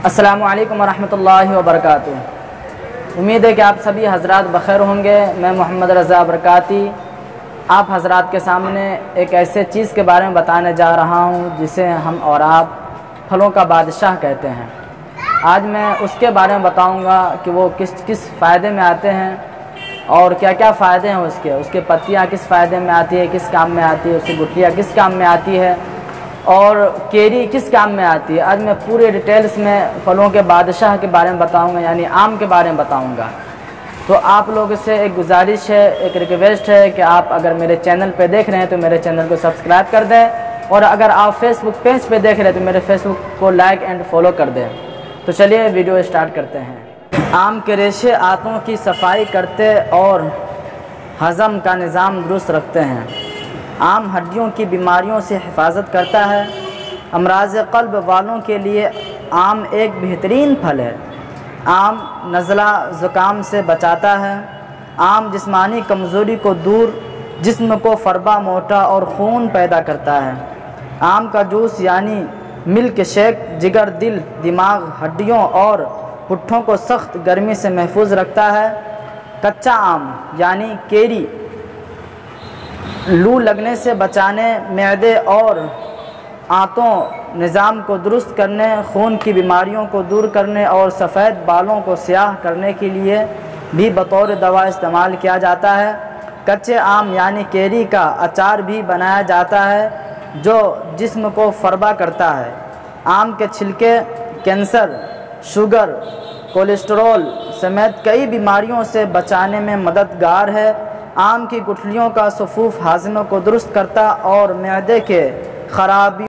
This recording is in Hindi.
अस्सलाम वालेकुम रहमतुल्लाहि व बरकातुहू उम्मीद है कि आप सभी हजरात बखैर होंगे। मैं मोहम्मद रज़ा बरकाती आप हजरात के सामने एक ऐसे चीज़ के बारे में बताने जा रहा हूँ, जिसे हम और आप फलों का बादशाह कहते हैं। आज मैं उसके बारे में बताऊँगा कि वो किस किस फ़ायदे में आते हैं और क्या क्या फ़ायदे हैं उसके। उसके पत्तियाँ किस फ़ायदे में आती है, किस काम में आती है, उसकी गुठलियाँ किस काम में आती है और केरी किस काम में आती है? आज मैं पूरे डिटेल्स में फलों के बादशाह के बारे में बताऊँगा, यानी आम के बारे में बताऊँगा। तो आप लोगों से एक गुजारिश है, एक रिक्वेस्ट है कि आप अगर मेरे चैनल पे देख रहे हैं तो मेरे चैनल को सब्सक्राइब कर दें। और अगर आप फेसबुक पेज पे देख रहे हैं तो मेरे फेसबुक को लाइक एंड फॉलो कर दें। तो चलिए वीडियो स्टार्ट करते हैं। आम के रेशे आंतों की सफ़ाई करते और हज़म का निज़ाम दुरुस्त रखते हैं। आम हड्डियों की बीमारियों से हिफाजत करता है। अमराज कल्ब वालों के लिए आम एक बेहतरीन फल है। आम नज़ला ज़ुकाम से बचाता है। आम जिस्मानी कमज़ोरी को दूर, जिस्म को फरबा मोटा और खून पैदा करता है। आम का जूस यानी मिल्क शेक, जिगर, दिल, दिमाग, हड्डियों और पुट्ठों को सख्त गर्मी से महफूज रखता है। कच्चा आम यानी केरी लू लगने से बचाने, मैदे और आंतों, निज़ाम को दुरुस्त करने, खून की बीमारियों को दूर करने और सफ़ेद बालों को स्याह करने के लिए भी बतौर दवा इस्तेमाल किया जाता है। कच्चे आम यानी केरी का अचार भी बनाया जाता है, जो जिस्म को फरबा करता है। आम के छिलके, कैंसर, शुगर, कोलेस्ट्रॉल समेत कई बीमारियों से बचाने में मददगार है। आम की गुठलियों का सफूफ हाजनों को दुरुस्त करता और मैदे के ख़राबी